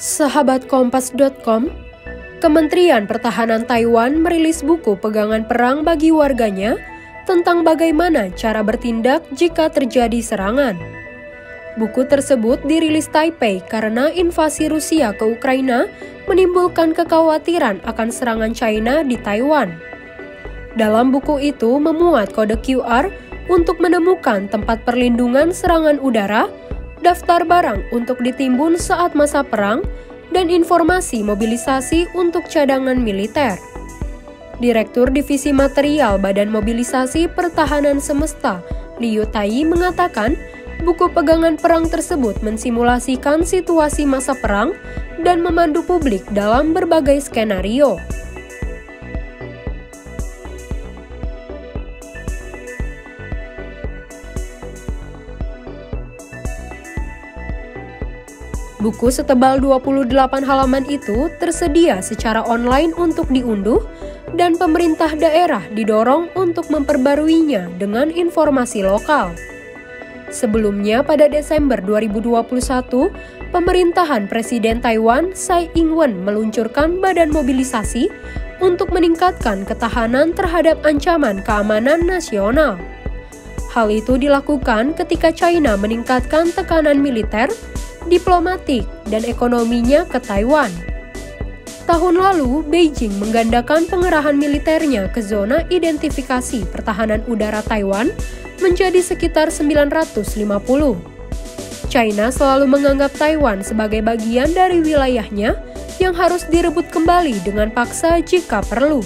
Sahabat Kompas.com, Kementerian Pertahanan Taiwan merilis buku pegangan perang bagi warganya tentang bagaimana cara bertindak jika terjadi serangan. Buku tersebut dirilis Taipei karena invasi Rusia ke Ukraina menimbulkan kekhawatiran akan serangan China di Taiwan. Dalam buku itu memuat kode QR untuk menemukan tempat perlindungan serangan udara daftar barang untuk ditimbun saat masa perang, dan informasi mobilisasi untuk cadangan militer. Direktur Divisi Material Badan Mobilisasi Pertahanan Semesta, Liu Tai mengatakan, buku pegangan perang tersebut mensimulasikan situasi masa perang dan memandu publik dalam berbagai skenario. Buku setebal 28 halaman itu tersedia secara online untuk diunduh dan pemerintah daerah didorong untuk memperbaruinya dengan informasi lokal. Sebelumnya pada Desember 2021, pemerintahan Presiden Taiwan Tsai Ing-wen meluncurkan badan mobilisasi untuk meningkatkan ketahanan terhadap ancaman keamanan nasional. Hal itu dilakukan ketika China meningkatkan tekanan militer diplomatik, dan ekonominya ke Taiwan. Tahun lalu, Beijing menggandakan pengerahan militernya ke zona identifikasi pertahanan udara Taiwan menjadi sekitar 950. China selalu menganggap Taiwan sebagai bagian dari wilayahnya yang harus direbut kembali dengan paksa jika perlu.